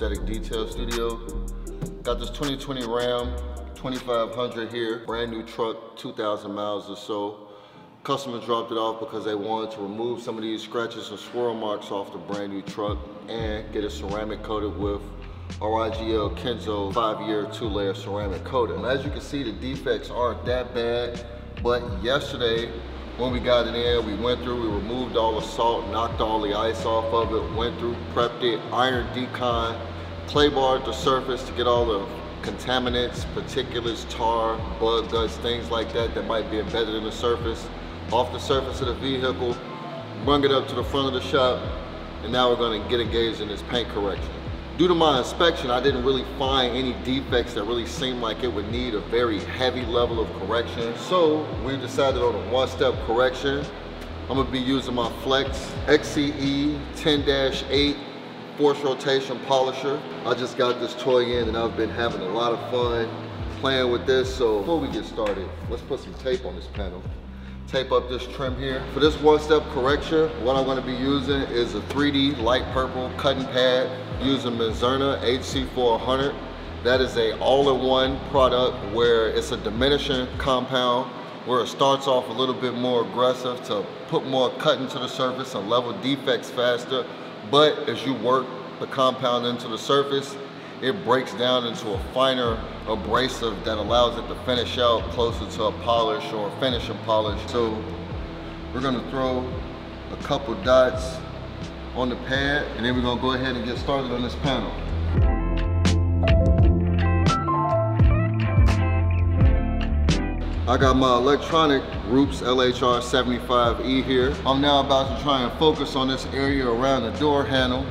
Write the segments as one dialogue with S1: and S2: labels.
S1: Aesthetic Detail Studio. Got this 2020 Ram 2500 here, brand new truck, 2,000 miles or so. Customer dropped it off because they wanted to remove some of these scratches and swirl marks off the brand new truck and get it ceramic coated with IGL Kenzo five-year, two-layer ceramic coating. As you can see, the defects aren't that bad, but yesterday when we got in, we went through, we removed all the salt, knocked all the ice off of it, went through, prepped it, iron decon, clay barred the surface to get all the contaminants, particulates, tar, bug guts, things like that that might be embedded in the surface, off the surface of the vehicle, bring it up to the front of the shop, and now we're gonna get engaged in this paint correction. Due to my inspection, I didn't really find any defects that really seemed like it would need a very heavy level of correction. So we decided on a one-step correction. I'm gonna be using my Flex XCE 10-8 force rotation polisher. I just got this toy in and I've been having a lot of fun playing with this. So before we get started, let's put some tape on this panel tape up this trim here. For this one-step correction, what I'm gonna be using is a 3D light purple cutting pad using Menzerna HC400. That is a all-in-one product where it's a diminishing compound where it starts off a little bit more aggressive to put more cut into the surface and level defects faster. But as you work the compound into the surface, it breaks down into a finer abrasive that allows it to finish out closer to a polish or finish a finishing polish. So we're gonna throw a couple dots on the pad and then we're gonna go ahead and get started on this panel. I got my electronic Rupes LHR 75E here. I'm now about to try and focus on this area around the door handle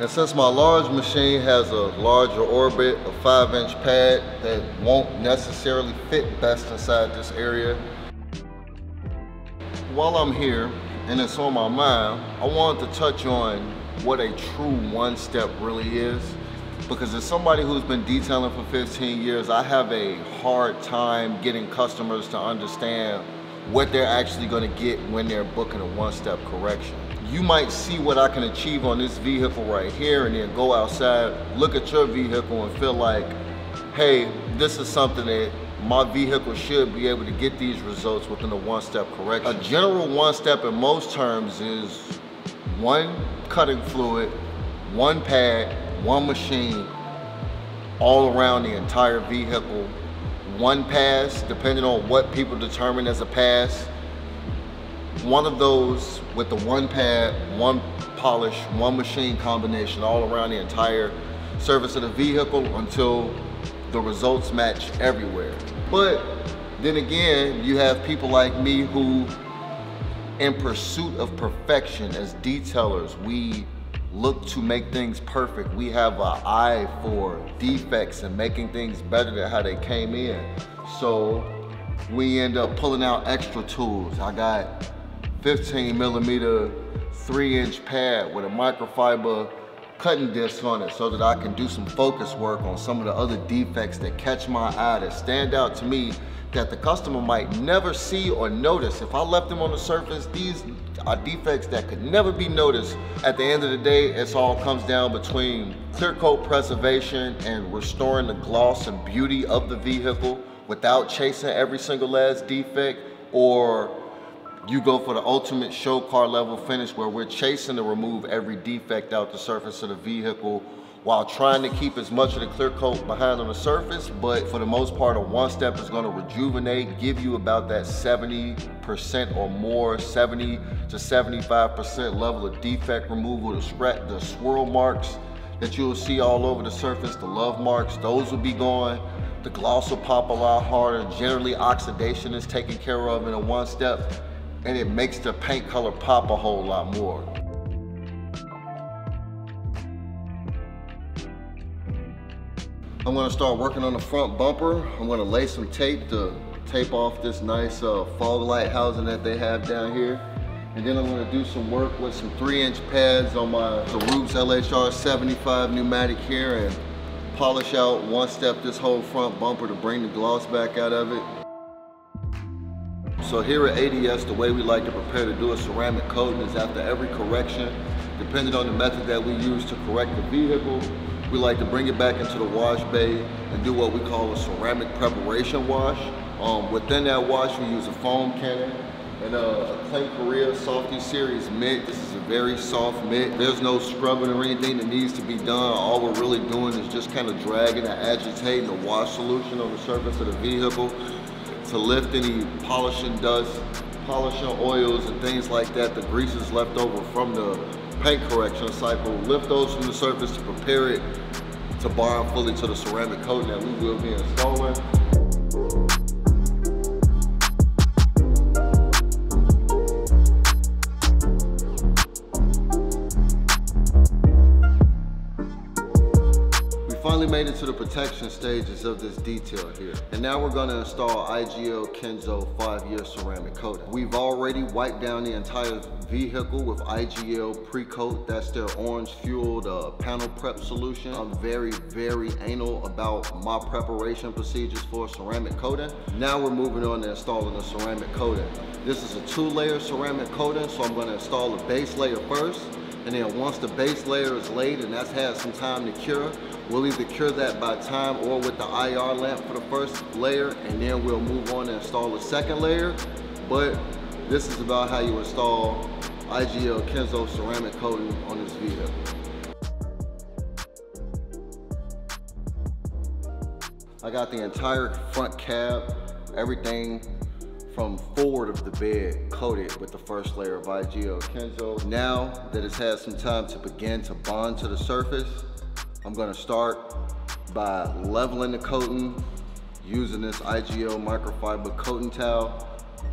S1: and since my large machine has a larger orbit, a five inch pad that won't necessarily fit best inside this area, while I'm here and it's on my mind, I wanted to touch on what a true one step really is. Because as somebody who's been detailing for 15 years, I have a hard time getting customers to understand what they're actually gonna get when they're booking a one-step correction you might see what I can achieve on this vehicle right here and then go outside, look at your vehicle and feel like, hey, this is something that my vehicle should be able to get these results within a one-step correction. A general one-step in most terms is one cutting fluid, one pad, one machine, all around the entire vehicle, one pass, depending on what people determine as a pass, one of those with the one pad, one polish, one machine combination all around the entire surface of the vehicle until the results match everywhere. But then again, you have people like me who, in pursuit of perfection as detailers, we look to make things perfect. We have an eye for defects and making things better than how they came in. So we end up pulling out extra tools. I got 15 millimeter three inch pad with a microfiber cutting disc on it so that I can do some focus work on some of the other defects that catch my eye that stand out to me that the customer might never see or notice. If I left them on the surface, these are defects that could never be noticed. At the end of the day, it's all comes down between clear coat preservation and restoring the gloss and beauty of the vehicle without chasing every single last defect or you go for the ultimate show car level finish where we're chasing to remove every defect out the surface of the vehicle while trying to keep as much of the clear coat behind on the surface, but for the most part, a one step is gonna rejuvenate, give you about that 70% or more, 70 to 75% level of defect removal, the, scratch, the swirl marks that you'll see all over the surface, the love marks, those will be gone. The gloss will pop a lot harder. Generally, oxidation is taken care of in a one step and it makes the paint color pop a whole lot more. I'm gonna start working on the front bumper. I'm gonna lay some tape to tape off this nice uh, fog light housing that they have down here. And then I'm gonna do some work with some three inch pads on my the LHR 75 pneumatic here and polish out one step this whole front bumper to bring the gloss back out of it. So here at ADS, the way we like to prepare to do a ceramic coating is after every correction, depending on the method that we use to correct the vehicle, we like to bring it back into the wash bay and do what we call a ceramic preparation wash. Um, within that wash, we use a foam cannon and a Clay Korea Softy Series mitt. This is a very soft mitt. There's no scrubbing or anything that needs to be done. All we're really doing is just kind of dragging and agitating the wash solution on the surface of the vehicle to lift any polishing dust, polishing oils and things like that, the greases left over from the paint correction cycle, lift those from the surface to prepare it to bond fully to the ceramic coating that we will be installing. Finally made it to the protection stages of this detail here. And now we're gonna install IGL Kenzo 5-year ceramic coating. We've already wiped down the entire vehicle with IGL pre-coat. That's their orange fueled uh, panel prep solution. I'm very, very anal about my preparation procedures for ceramic coating. Now we're moving on to installing the ceramic coating. This is a two layer ceramic coating, so I'm gonna install the base layer first. And then once the base layer is laid and that's had some time to cure, we'll either cure that by time or with the IR lamp for the first layer, and then we'll move on and install the second layer. But this is about how you install IGL Kenzo ceramic coating on this vehicle. I got the entire front cab, everything from forward of the bed coated with the first layer of IGL Kenzo. Now that it's had some time to begin to bond to the surface, I'm gonna start by leveling the coating using this IGL microfiber coating towel.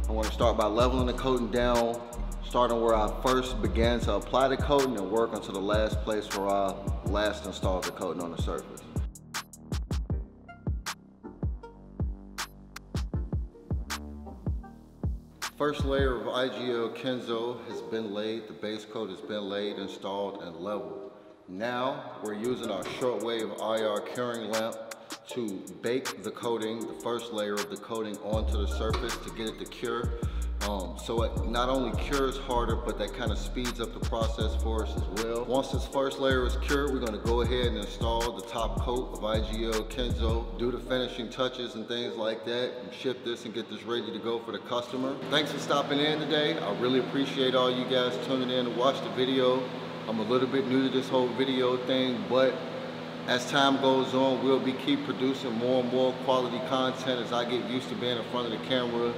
S1: I wanna start by leveling the coating down, starting where I first began to apply the coating and work until the last place where I last installed the coating on the surface. First layer of IGL Kenzo has been laid, the base coat has been laid, installed, and leveled. Now, we're using our shortwave IR curing lamp to bake the coating, the first layer of the coating onto the surface to get it to cure. Um, so it not only cures harder, but that kind of speeds up the process for us as well. Once this first layer is cured, we're gonna go ahead and install the top coat of IGL Kenzo, do the finishing touches and things like that, and ship this and get this ready to go for the customer. Thanks for stopping in today. I really appreciate all you guys tuning in to watch the video. I'm a little bit new to this whole video thing, but as time goes on, we'll be keep producing more and more quality content as I get used to being in front of the camera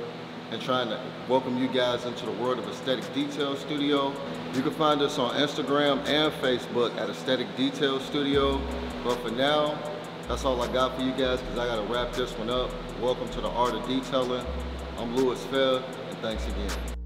S1: and trying to welcome you guys into the world of Aesthetic Detail Studio. You can find us on Instagram and Facebook at Aesthetic Detail Studio. But for now, that's all I got for you guys because I got to wrap this one up. Welcome to the Art of Detailing. I'm Louis Fair, and thanks again.